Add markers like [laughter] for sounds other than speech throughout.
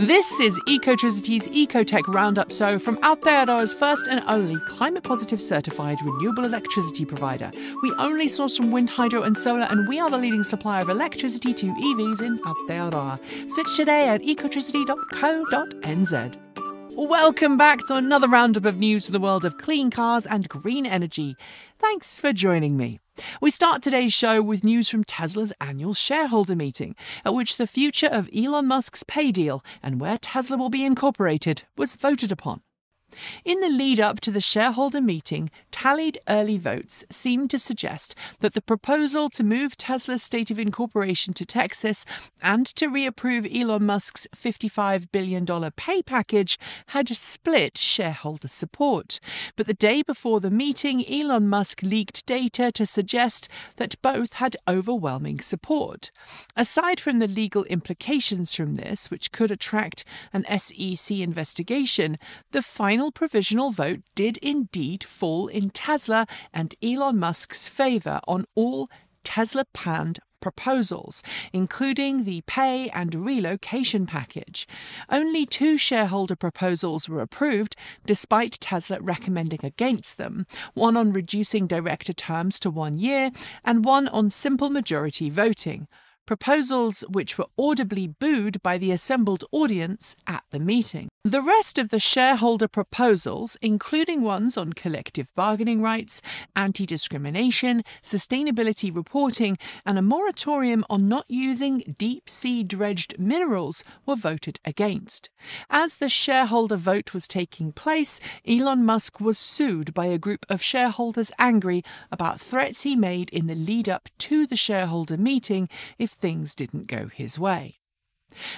This is Ecotricity's ecoTEC Roundup Show from Aotearoa's first and only climate positive certified renewable electricity provider. We only source from wind, hydro, and solar, and we are the leading supplier of electricity to EVs in Aotearoa. Switch today at ecotricity.co.nz. Welcome back to another roundup of news to the world of clean cars and green energy. Thanks for joining me. We start today's show with news from Tesla's annual shareholder meeting, at which the future of Elon Musk's pay deal and where Tesla will be incorporated was voted upon. In the lead up to the shareholder meeting, tallied early votes seemed to suggest that the proposal to move Tesla's state of incorporation to Texas and to reapprove Elon Musk's $55 billion pay package had split shareholder support. But the day before the meeting, Elon Musk leaked data to suggest that both had overwhelming support. Aside from the legal implications from this, which could attract an SEC investigation, the final final provisional vote did indeed fall in Tesla and Elon Musk's favour on all Tesla panned proposals, including the pay and relocation package. Only two shareholder proposals were approved, despite Tesla recommending against them one on reducing director terms to one year, and one on simple majority voting proposals which were audibly booed by the assembled audience at the meeting. The rest of the shareholder proposals, including ones on collective bargaining rights, anti discrimination, sustainability reporting, and a moratorium on not using deep sea dredged minerals, were voted against. As the shareholder vote was taking place, Elon Musk was sued by a group of shareholders angry about threats he made in the lead up to the shareholder meeting if things didn't go his way.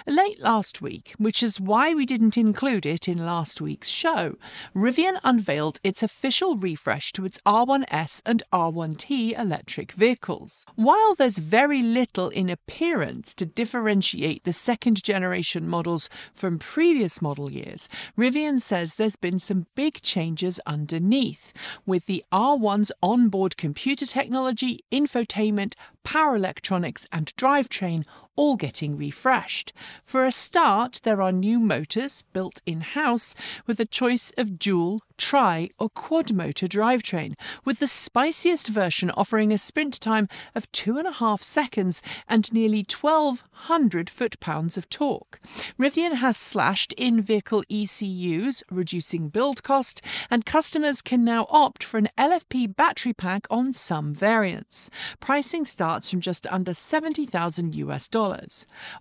Late last week, which is why we didn't include it in last week's show, Rivian unveiled its official refresh to its R1S and R1T electric vehicles. While there's very little in appearance to differentiate the second generation models from previous model years, Rivian says there's been some big changes underneath, with the R1's onboard computer technology, infotainment, power electronics, and drivetrain all getting refreshed. For a start, there are new motors built in house with a choice of dual, tri, or quad motor drivetrain, with the spiciest version offering a sprint time of two and a half seconds and nearly 1,200 foot pounds of torque. Rivian has slashed in vehicle ECUs, reducing build cost, and customers can now opt for an LFP battery pack on some variants. Pricing starts from just under 70,000 US dollars.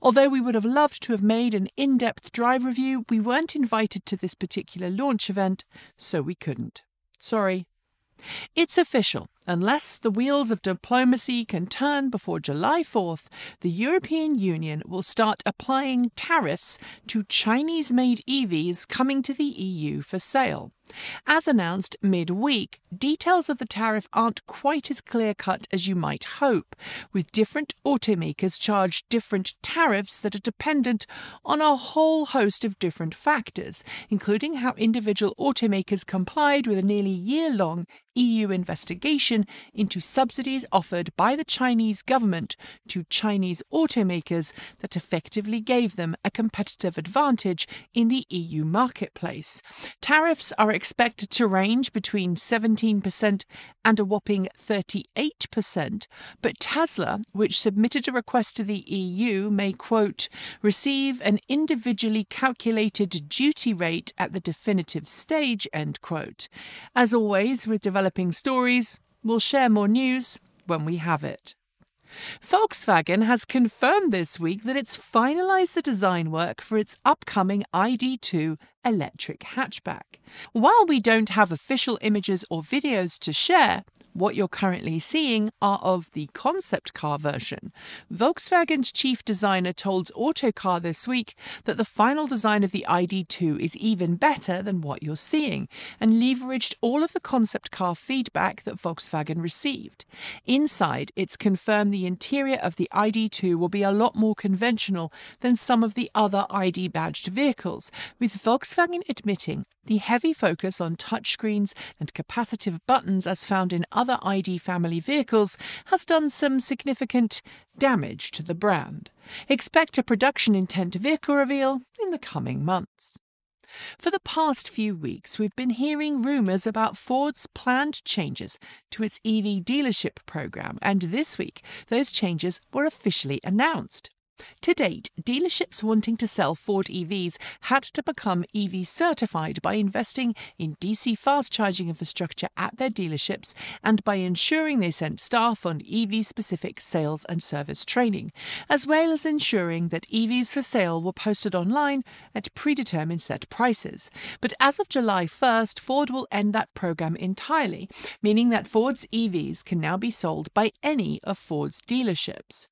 Although we would have loved to have made an in depth drive review, we weren't invited to this particular launch event, so we couldn't. Sorry. It's official. Unless the wheels of diplomacy can turn before July 4th, the European Union will start applying tariffs to Chinese made EVs coming to the EU for sale. As announced midweek, details of the tariff aren't quite as clear cut as you might hope, with different automakers charged different tariffs that are dependent on a whole host of different factors, including how individual automakers complied with a nearly year long EU investigation into subsidies offered by the Chinese government to Chinese automakers that effectively gave them a competitive advantage in the EU marketplace. Tariffs are expected to range between 17% and a whopping 38%, but Tesla, which submitted a request to the EU, may, quote, receive an individually calculated duty rate at the definitive stage, end quote. As always, with developing stories, we'll share more news when we have it. Volkswagen has confirmed this week that it's finalised the design work for its upcoming ID2 electric hatchback. While we don't have official images or videos to share, what you're currently seeing are of the concept car version. Volkswagen's chief designer told Autocar this week that the final design of the ID2 is even better than what you're seeing and leveraged all of the concept car feedback that Volkswagen received. Inside, it's confirmed the interior of the ID2 will be a lot more conventional than some of the other ID badged vehicles, with Volkswagen admitting the heavy focus on touchscreens and capacitive buttons, as found in other ID family vehicles, has done some significant damage to the brand. Expect a production intent vehicle reveal in the coming months. For the past few weeks, we've been hearing rumours about Ford's planned changes to its EV dealership programme, and this week those changes were officially announced. To date, dealerships wanting to sell Ford EVs had to become EV certified by investing in DC fast charging infrastructure at their dealerships and by ensuring they sent staff on EV specific sales and service training, as well as ensuring that EVs for sale were posted online at predetermined set prices. But as of July 1st, Ford will end that program entirely, meaning that Ford's EVs can now be sold by any of Ford's dealerships.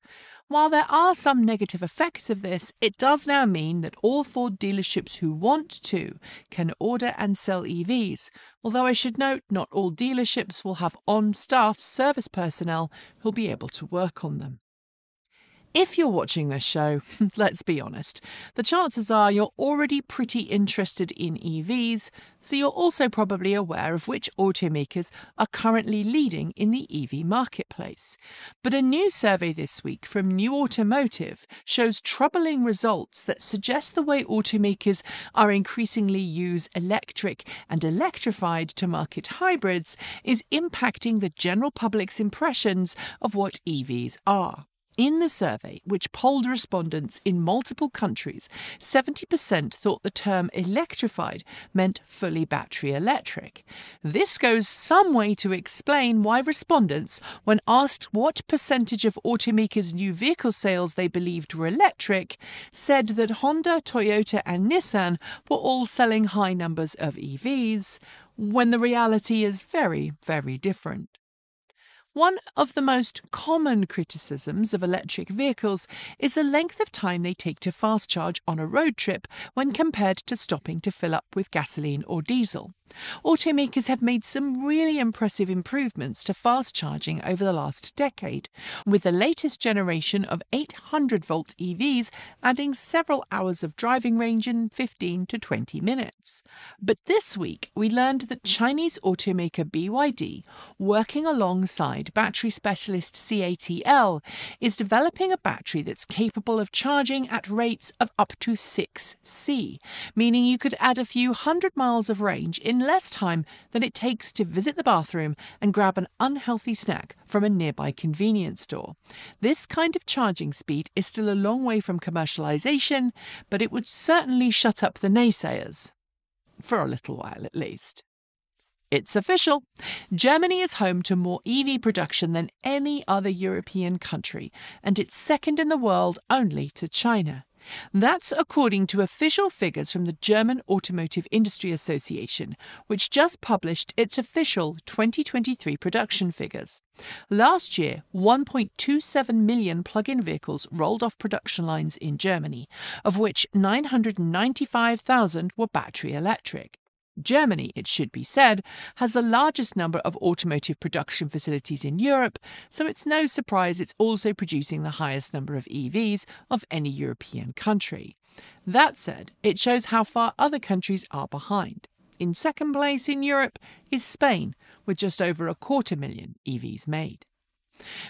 While there are some negative effects of this, it does now mean that all Ford dealerships who want to can order and sell EVs. Although I should note, not all dealerships will have on staff service personnel who'll be able to work on them. If you're watching this show, [laughs] let's be honest, the chances are you're already pretty interested in EVs, so you're also probably aware of which automakers are currently leading in the EV marketplace. But a new survey this week from New Automotive shows troubling results that suggest the way automakers are increasingly use electric and electrified to market hybrids is impacting the general public's impressions of what EVs are. In the survey, which polled respondents in multiple countries, 70% thought the term electrified meant fully battery electric. This goes some way to explain why respondents, when asked what percentage of automakers' new vehicle sales they believed were electric, said that Honda, Toyota, and Nissan were all selling high numbers of EVs, when the reality is very, very different. One of the most common criticisms of electric vehicles is the length of time they take to fast charge on a road trip when compared to stopping to fill up with gasoline or diesel. Automakers have made some really impressive improvements to fast charging over the last decade, with the latest generation of 800 volt EVs adding several hours of driving range in 15 to 20 minutes. But this week, we learned that Chinese automaker BYD, working alongside battery specialist CATL, is developing a battery that's capable of charging at rates of up to 6C, meaning you could add a few hundred miles of range in less time than it takes to visit the bathroom and grab an unhealthy snack from a nearby convenience store. This kind of charging speed is still a long way from commercialisation, but it would certainly shut up the naysayers. For a little while at least. It's official. Germany is home to more EV production than any other European country, and it's second in the world only to China. That's according to official figures from the German Automotive Industry Association, which just published its official 2023 production figures. Last year, 1.27 million plug in vehicles rolled off production lines in Germany, of which 995,000 were battery electric. Germany, it should be said, has the largest number of automotive production facilities in Europe, so it's no surprise it's also producing the highest number of EVs of any European country. That said, it shows how far other countries are behind. In second place in Europe is Spain, with just over a quarter million EVs made.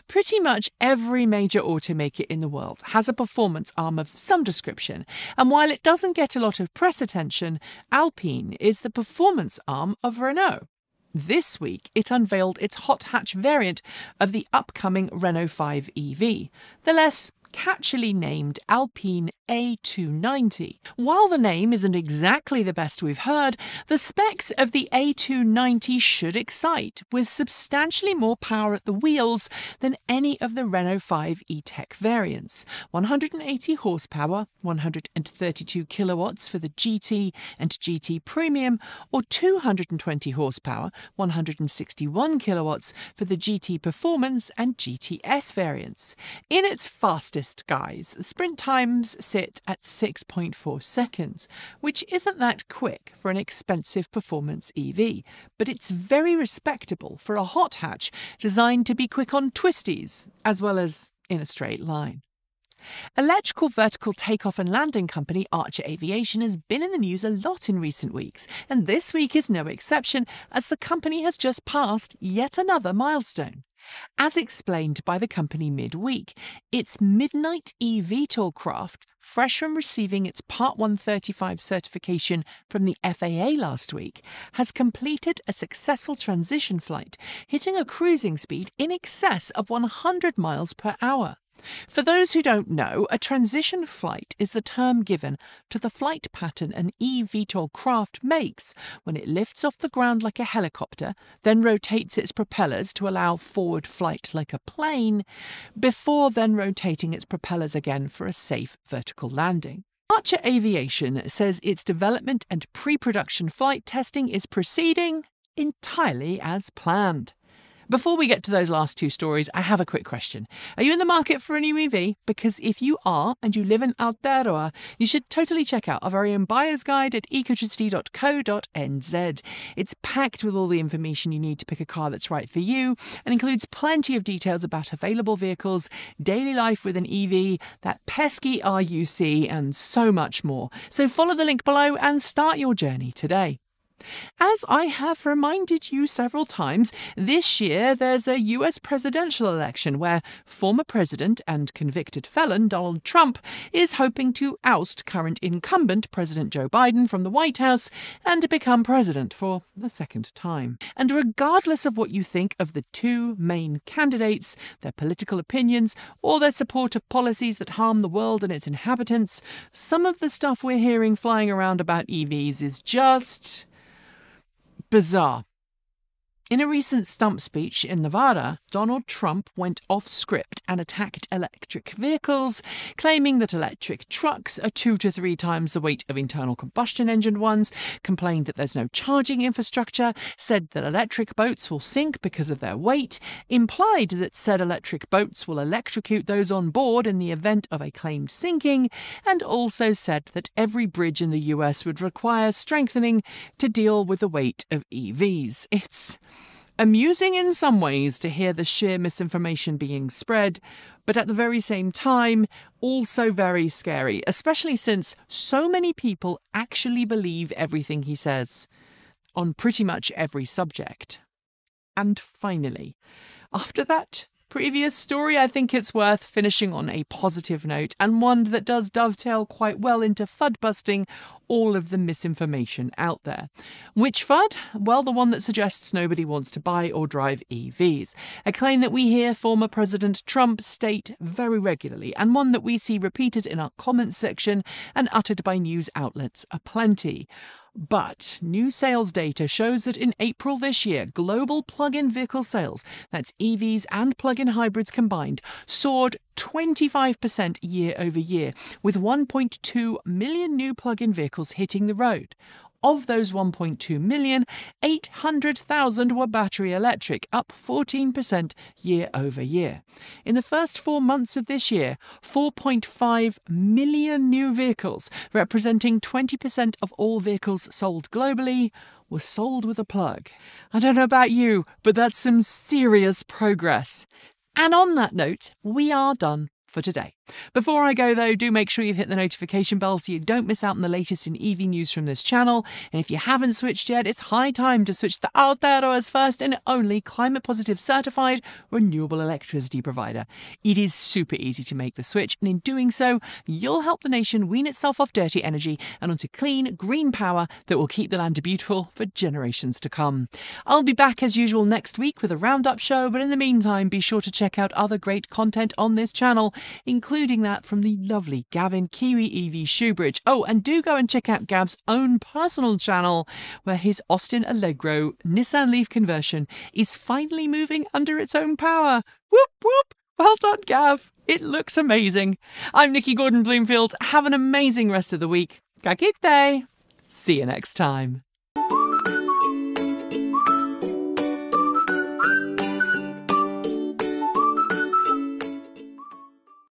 Pretty much every major automaker in the world has a performance arm of some description, and while it doesn't get a lot of press attention, Alpine is the performance arm of Renault. This week, it unveiled its hot hatch variant of the upcoming Renault 5 EV, the less catchily named Alpine a290. While the name isn't exactly the best we've heard, the specs of the A290 should excite, with substantially more power at the wheels than any of the Renault 5 E-Tech variants. 180 horsepower, 132 kilowatts for the GT and GT Premium, or 220 horsepower, 161 kilowatts for the GT Performance and GTS variants. In its fastest guise, sprint times sit at 6.4 seconds, which isn't that quick for an expensive performance EV, but it's very respectable for a hot hatch designed to be quick on twisties as well as in a straight line. Electrical vertical takeoff and landing company Archer Aviation has been in the news a lot in recent weeks, and this week is no exception as the company has just passed yet another milestone. As explained by the company midweek, its Midnight eVTOL craft, fresh from receiving its Part 135 certification from the FAA last week, has completed a successful transition flight, hitting a cruising speed in excess of 100 miles per hour. For those who don't know, a transition flight is the term given to the flight pattern an eVTOL craft makes when it lifts off the ground like a helicopter, then rotates its propellers to allow forward flight like a plane, before then rotating its propellers again for a safe vertical landing. Archer Aviation says its development and pre production flight testing is proceeding entirely as planned. Before we get to those last two stories, I have a quick question. Are you in the market for a new EV? Because if you are and you live in Aotearoa, you should totally check out our very own buyer's guide at ecotricity.co.nz. It's packed with all the information you need to pick a car that's right for you and includes plenty of details about available vehicles, daily life with an EV, that pesky RUC, and so much more. So follow the link below and start your journey today. As I have reminded you several times, this year there's a US presidential election where former president and convicted felon Donald Trump is hoping to oust current incumbent President Joe Biden from the White House and become president for the second time. And regardless of what you think of the two main candidates, their political opinions, or their support of policies that harm the world and its inhabitants, some of the stuff we're hearing flying around about EVs is just bizarre. In a recent stump speech in Nevada, Donald Trump went off script and attacked electric vehicles, claiming that electric trucks are two to three times the weight of internal combustion engine ones, complained that there's no charging infrastructure, said that electric boats will sink because of their weight, implied that said electric boats will electrocute those on board in the event of a claimed sinking, and also said that every bridge in the US would require strengthening to deal with the weight of EVs. It's amusing in some ways to hear the sheer misinformation being spread, but at the very same time, also very scary, especially since so many people actually believe everything he says on pretty much every subject. And finally, after that previous story, I think it's worth finishing on a positive note and one that does dovetail quite well into FUD busting all of the misinformation out there. Which FUD? Well, the one that suggests nobody wants to buy or drive EVs. A claim that we hear former President Trump state very regularly, and one that we see repeated in our comments section and uttered by news outlets aplenty. But new sales data shows that in April this year, global plug in vehicle sales, that's EVs and plug in hybrids combined, soared 25% year over year, with 1.2 million new plug in vehicles hitting the road. Of those 1.2 million, 800,000 were battery electric, up 14% year over year. In the first four months of this year, 4.5 million new vehicles, representing 20% of all vehicles sold globally, were sold with a plug. I don't know about you, but that's some serious progress. And on that note, we are done for today. Before I go, though, do make sure you've hit the notification bell so you don't miss out on the latest in EV news from this channel. And if you haven't switched yet, it's high time to switch to Aotearoa's first and only climate positive certified renewable electricity provider. It is super easy to make the switch, and in doing so, you'll help the nation wean itself off dirty energy and onto clean, green power that will keep the land beautiful for generations to come. I'll be back as usual next week with a roundup show, but in the meantime, be sure to check out other great content on this channel, including that from the lovely Gavin Kiwi EV Shoebridge. Oh, and do go and check out Gav's own personal channel, where his Austin Allegro Nissan Leaf conversion is finally moving under its own power. Whoop, whoop! Well done, Gav. It looks amazing. I'm Nikki Gordon Bloomfield. Have an amazing rest of the week. Ka kite. See you next time.